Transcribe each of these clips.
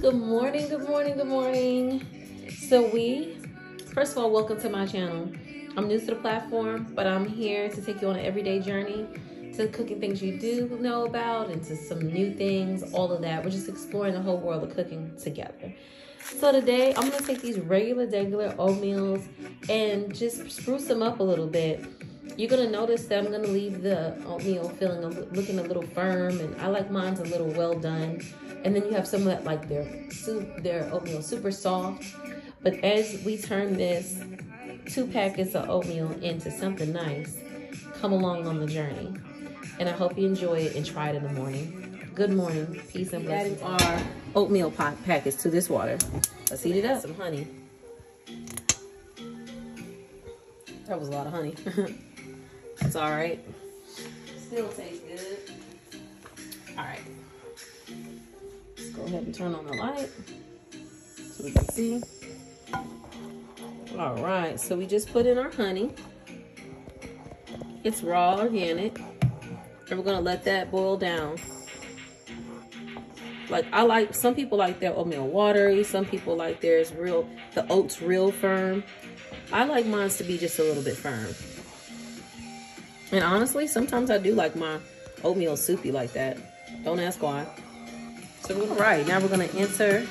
Good morning, good morning, good morning. So we, first of all, welcome to my channel. I'm new to the platform, but I'm here to take you on an everyday journey to cooking things you do know about and to some new things, all of that. We're just exploring the whole world of cooking together. So today I'm gonna take these regular, regular oatmeals and just spruce them up a little bit. You're gonna notice that I'm gonna leave the uh, oatmeal feeling, looking a little firm and I like mine's a little well done. And then you have some that like their soup, their oatmeal oh, super soft. But as we turn this two packets of oatmeal into something nice, come along on the journey. And I hope you enjoy it and try it in the morning. Good morning. Peace and blessings. Adding our oatmeal pot packets to this water. Let's heat it up. Some honey. That was a lot of honey. That's all right. Still tastes good. All right Let's go ahead and turn on the light so we can see. All right, so we just put in our honey. It's raw organic. And we're gonna let that boil down. Like I like, some people like their oatmeal watery. Some people like theirs real, the oats real firm. I like mine to be just a little bit firm. And honestly, sometimes I do like my oatmeal soupy like that. Don't ask why. So all right, now we're gonna enter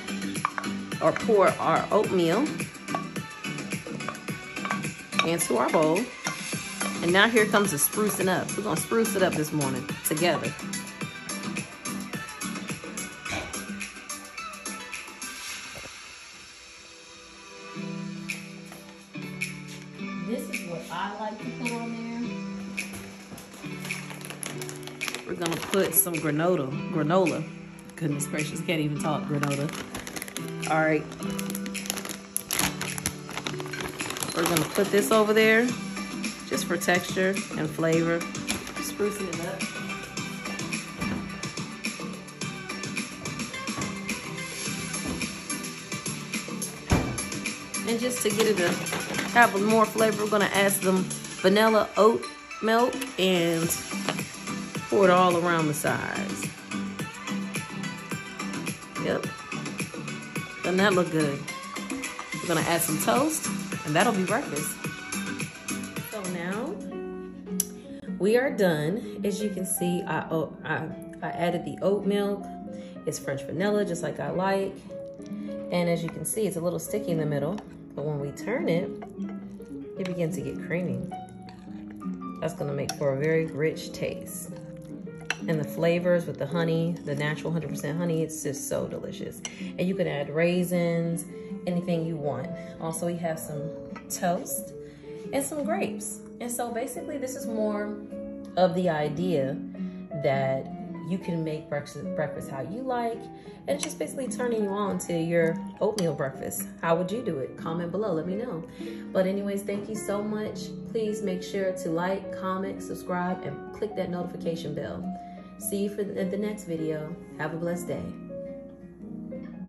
or pour our oatmeal into our bowl. And now here comes the sprucing up. We're gonna spruce it up this morning together. This is what I like to put on We're gonna put some granola, granola Goodness gracious, can't even talk granola. All right. We're gonna put this over there just for texture and flavor. Sprucing it up. And just to get it to have more flavor, we're gonna add some vanilla oat milk and pour it all around the sides. Yep. Doesn't that look good? We're gonna add some toast and that'll be breakfast. So now we are done. As you can see, I, I, I added the oat milk. It's French vanilla, just like I like. And as you can see, it's a little sticky in the middle, but when we turn it, it begins to get creamy. That's gonna make for a very rich taste and the flavors with the honey, the natural 100% honey, it's just so delicious. And you can add raisins, anything you want. Also, we have some toast and some grapes. And so basically this is more of the idea that you can make breakfast, breakfast how you like. And it's just basically turning you on to your oatmeal breakfast. How would you do it? Comment below, let me know. But anyways, thank you so much. Please make sure to like, comment, subscribe, and click that notification bell. See you for the, the next video. Have a blessed day.